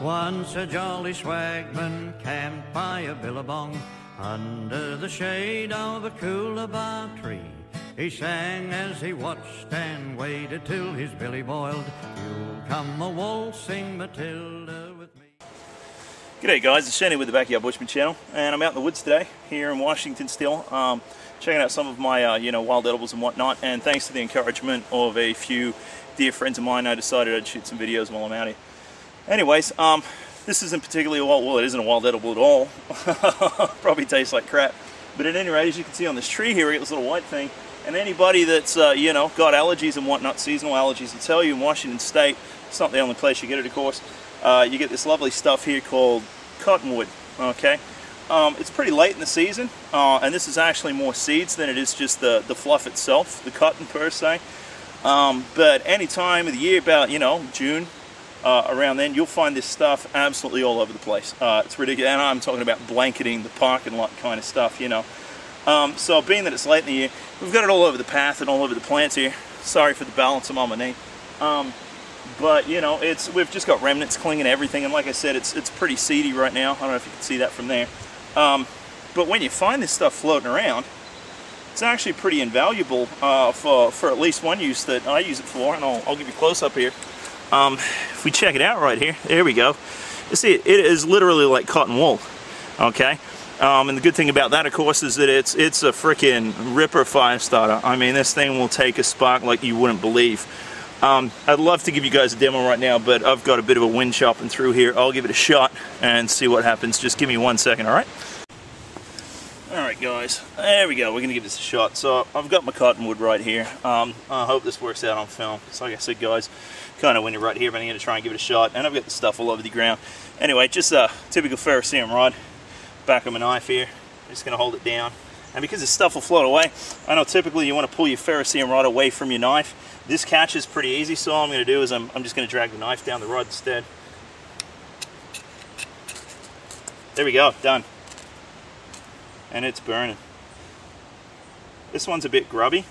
Once a jolly swagman camped by a billabong under the shade of a coolabah tree. He sang as he watched and waited till his billy boiled. You'll come a waltzing Matilda with me. G'day guys, it's Shanny with the Backyard Bushman channel and I'm out in the woods today here in Washington still um, checking out some of my uh, you know wild edibles and whatnot and thanks to the encouragement of a few dear friends of mine I decided I'd shoot some videos while I'm out here. Anyways, um, this isn't particularly a wild, well it isn't a wild edible at all, probably tastes like crap but at any rate as you can see on this tree here we got this little white thing and anybody that's uh, you know got allergies and whatnot, seasonal allergies, will tell you in Washington State, it's not the only place you get it of course, uh, you get this lovely stuff here called cottonwood, okay? Um, it's pretty late in the season, uh, and this is actually more seeds than it is just the, the fluff itself, the cotton per se. Um, but any time of the year, about, you know, June, uh, around then, you'll find this stuff absolutely all over the place. Uh, it's ridiculous, and I'm talking about blanketing the parking lot kind of stuff, you know. Um, so being that it's late in the year, we've got it all over the path and all over the plants here. Sorry for the balance, I'm on my knee. Um, but you know, it's we've just got remnants clinging to everything, and like I said, it's it's pretty seedy right now. I don't know if you can see that from there. Um, but when you find this stuff floating around, it's actually pretty invaluable uh, for for at least one use that I use it for, and I'll, I'll give you a close up here. Um, if we check it out right here, there we go. You see, it, is literally like cotton wool. Okay. Um, and the good thing about that, of course, is that it's it's a freaking ripper fire starter. I mean, this thing will take a spark like you wouldn't believe. Um, I'd love to give you guys a demo right now, but I've got a bit of a wind chopping through here. I'll give it a shot and see what happens. Just give me one second, all right? All right, guys, there we go. We're gonna give this a shot. So I've got my cottonwood right here. Um, I hope this works out on film. So like I said, guys, kind of windy right here, but I'm gonna try and give it a shot. And I've got the stuff all over the ground. Anyway, just a typical ferrocerium rod. Back of my knife here. I'm just gonna hold it down. And because the stuff will float away, I know typically you want to pull your ferrocerium rod away from your knife. This catches pretty easy, so all I'm going to do is I'm, I'm just going to drag the knife down the rod instead. There we go, done. And it's burning. This one's a bit grubby,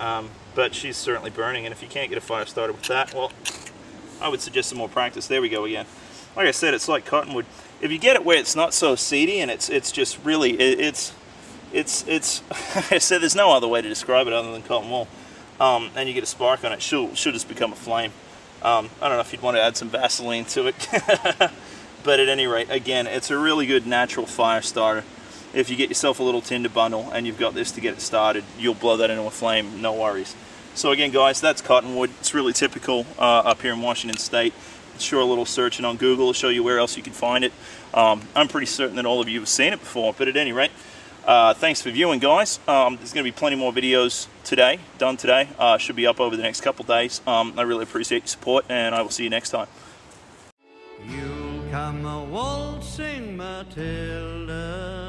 um, but she's certainly burning, and if you can't get a fire started with that, well, I would suggest some more practice. There we go again. Like I said, it's like cottonwood. If you get it where it's not so seedy and it's it's just really, it, it's, it's, it's, I said there's no other way to describe it other than cotton wool um, and you get a spark on it, she'll, she'll just become a flame. Um, I don't know if you'd want to add some Vaseline to it, but at any rate, again, it's a really good natural fire starter. If you get yourself a little tinder bundle and you've got this to get it started, you'll blow that into a flame, no worries. So again, guys, that's cottonwood. It's really typical uh, up here in Washington State. Sure, a little searching on Google will show you where else you can find it. Um, I'm pretty certain that all of you have seen it before, but at any rate, uh, thanks for viewing, guys. Um, there's going to be plenty more videos today, done today. Uh, should be up over the next couple days. Um, I really appreciate your support, and I will see you next time. You'll come a waltzing Matilda